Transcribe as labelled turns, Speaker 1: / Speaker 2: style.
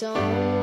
Speaker 1: don't